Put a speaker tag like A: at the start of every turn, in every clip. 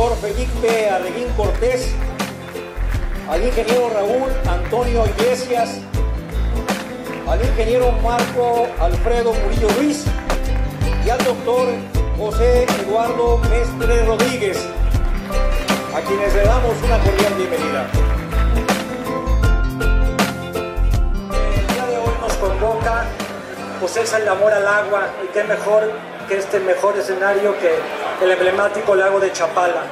A: doctor Felipe Arreguín Cortés, al ingeniero Raúl Antonio Iglesias, al ingeniero Marco Alfredo Murillo Ruiz y al doctor José Eduardo Mestre Rodríguez, a quienes le damos una cordial bienvenida. El día de hoy nos convoca pues es el amor al agua y qué mejor que este mejor escenario que el emblemático lago de Chapala.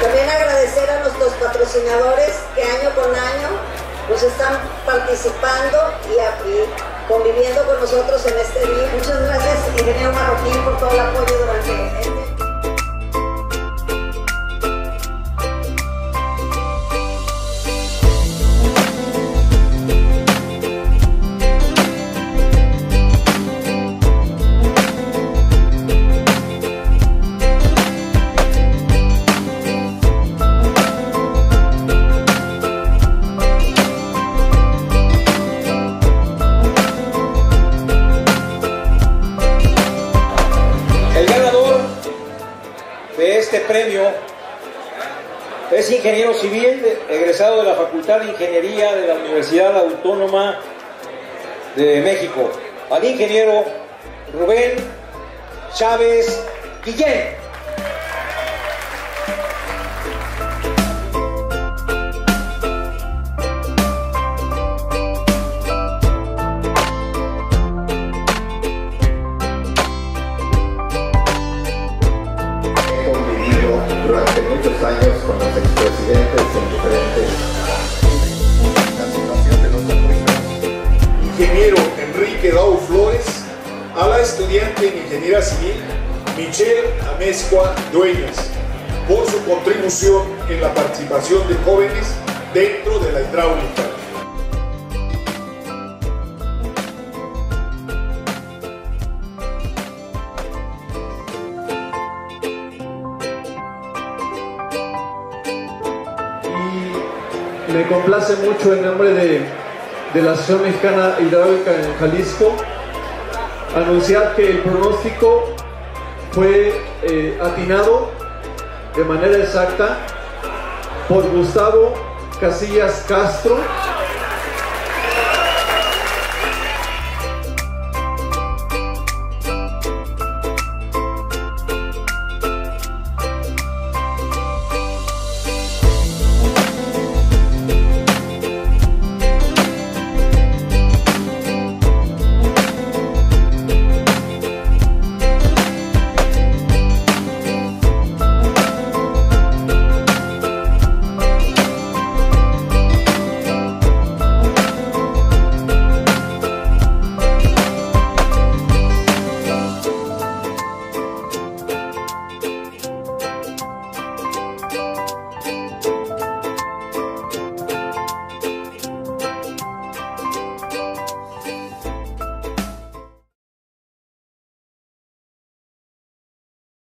B: También agradecer a nuestros patrocinadores que año con año nos están participando y, aquí conviviendo con nosotros en este día. Muchas gracias, ingeniero Marroquín, por todo el apoyo durante este
A: premio es ingeniero civil, egresado de la Facultad de Ingeniería de la Universidad Autónoma de México, al ingeniero Rubén Chávez Guillén.
C: Ingeniería Civil Michelle Amezcua Dueñas, por su contribución en la participación de jóvenes dentro de la hidráulica.
D: y me complace mucho en nombre de, de la Asociación Mexicana Hidráulica en Jalisco anunciar que el pronóstico fue eh, atinado de manera exacta por Gustavo Casillas Castro